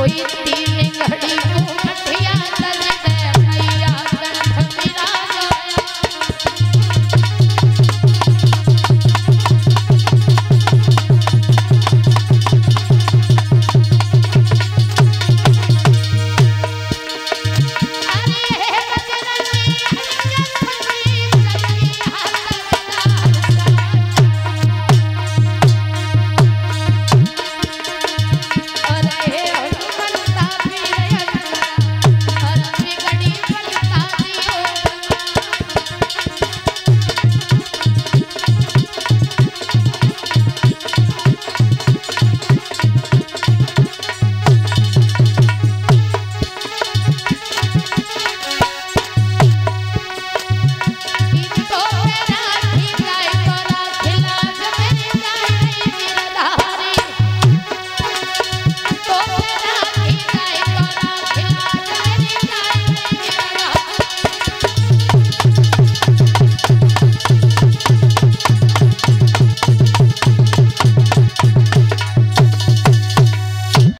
कोई तीन घड़ी